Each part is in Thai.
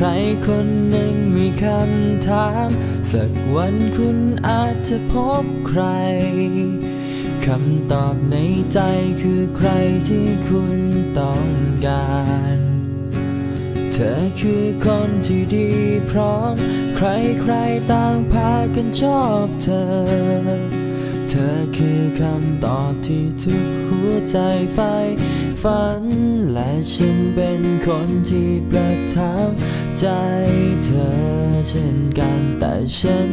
ใครคนหนึ่งมีคำถาม สักวันคุณอาจจะพบใคร คำตอบในใจคือใครที่คุณต้องการ เธอคือคนที่ดีพร้อม ใครใครๆต่างพากันชอบเธอ คือคำตอบที่ทุกหัวใจใฝ่ฝัน และฉันเป็นคนที่ประทับใจเธอเช่นกันแต่ฉัน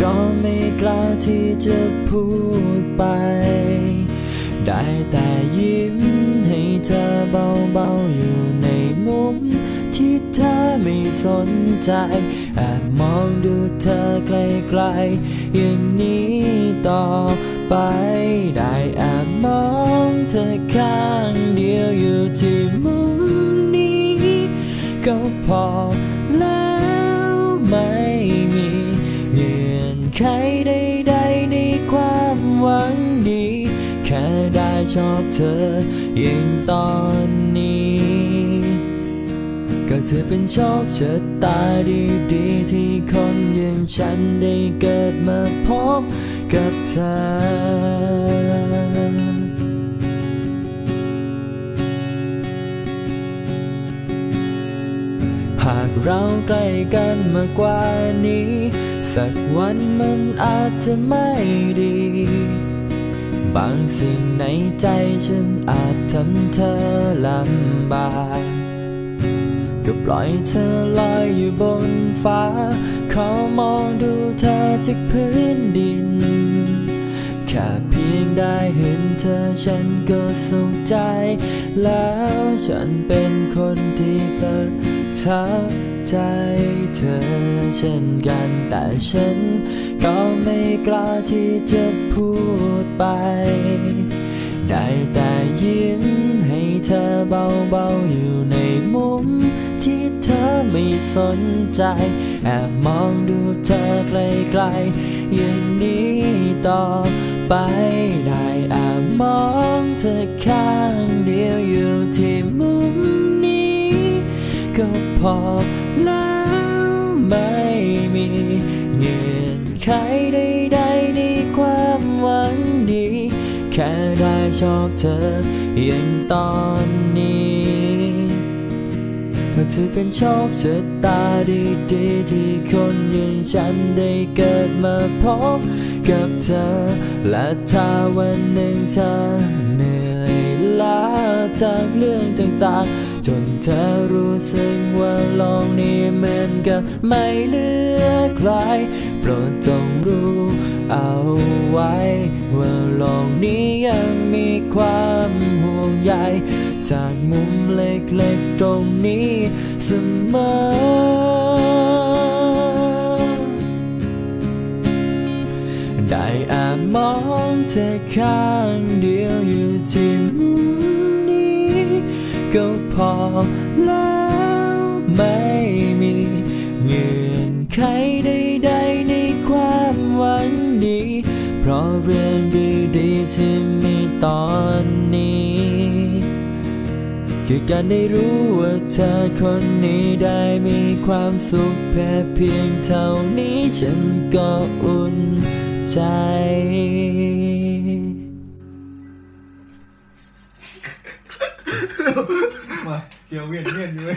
ก็ไม่กล้าที่จะพูดไป ได้แต่ยิ้มให้เธอเบาๆอยู่ในมุมที่เธอไม่สนใจแอบมองดูเธอไกลๆอย่างนี้ต่อ ไป ได้แอบมองเธอข้างเดียวอยู่ที่มุมนี้ ก็พอแล้วไม่มีเงื่อนไขใดๆในความหวังดี แค่ได้ชอบเธออย่งตอนนี้ก็ถือเป็นโชคชะตาดีๆ ที่คนอย่างฉันได้เกิดมาพบ กับเธอ หากเราใกล้กันมากกว่านี้ สักวันมันอาจจะไม่ดี บางสิ่งในใจฉันอาจทำเธอลำบาก ก็ปล่อยเธอลอยอยู่บนฟ้าเขามองดูเธอจากพื้นดิน แค่เพียงได้เห็นเธอฉันก็สุขใจ แล้วฉันเป็นคนที่ประทับใจเธอเช่นกันแต่ฉันก็ไม่กล้าที่จะพูดไป ได้แต่ยิ้มให้เธอเบาๆอยู่ในมุม ที่เธอไม่สนใจ แอบมองดูเธอไกลๆอย่างนี้ต่อไปได้แอบมองเธอข้างเดียวอยู่ที่มุมนี้ ก็พอแล้วไม่มีเงื่อนไขใดๆในความหวังดี แค่ได้ชอบเธออย่างตอนนี้ ก็ถือเป็นโชคชะตาดีๆที่คนอย่างฉันได้เกิดมาพบกับเธอ และถ้าวันหนึ่งเธอเหนื่อยล้าจากเรื่องต่างๆ จนเธอรู้สึกว่าโลกนี้เหมือนกับไม่เหลือใคร โปรดจงรู้เอาไว้ ว่าโลกนี้ยังมีความห่วงใย จากมุมเล็กๆตรงนี้เสมอ ได้แอบมองเธอข้างเดียวอยู่ที่มุมนี้ก็พอแล้วไม่มีเงื่อนไขใดๆในความหวังดี เพราะเรื่องดีๆที่มีตอนนี้ คือการได้รู้ว่าเธอคนนี้ได้มีความสุขแค่เพียงเท่านี้ฉันก็อุ่นใจมาเกี่ยวเวียนเวียนอยู่เลย